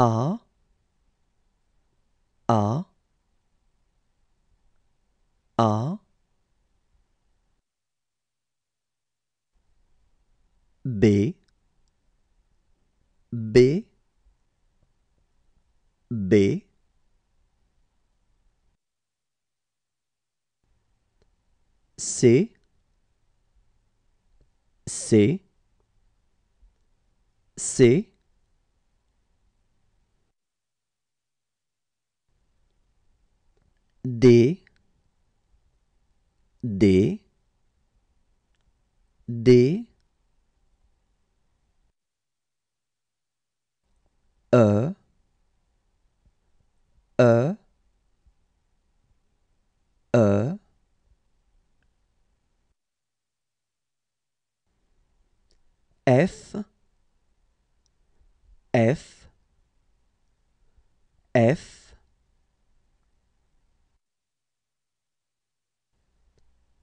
A. A. A. B. B. B. C. C. C D D D. E E E. F F F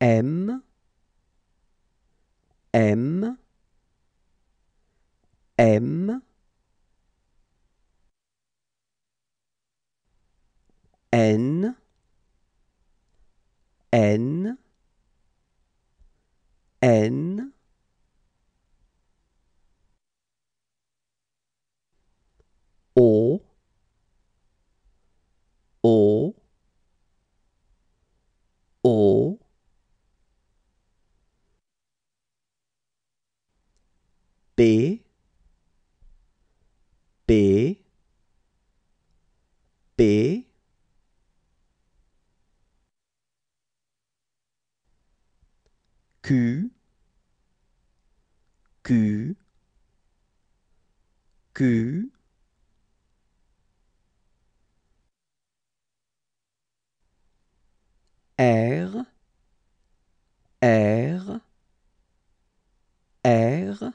M M M. N N N B B B Q Q Q. R R R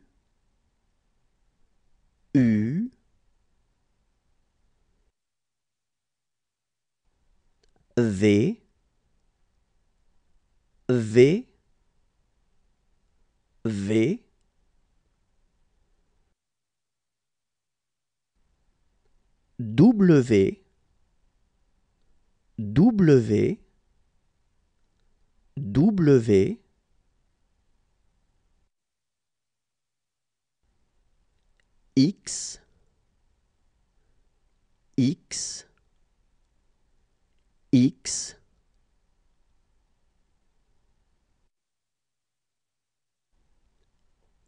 V V V. W W W. X X X.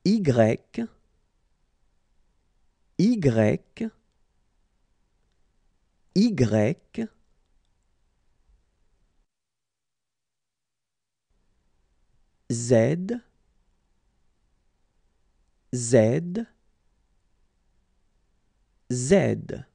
Y. Y. Y. Z. Z. Z